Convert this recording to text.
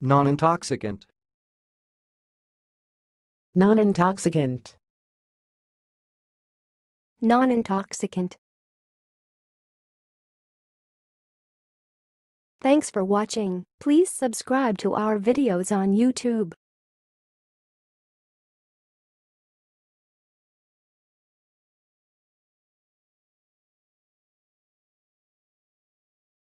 Non-intoxicant. non-intoxicant, Non-intoxicant. Thanks for watching. Please subscribe to our videos on YouTube.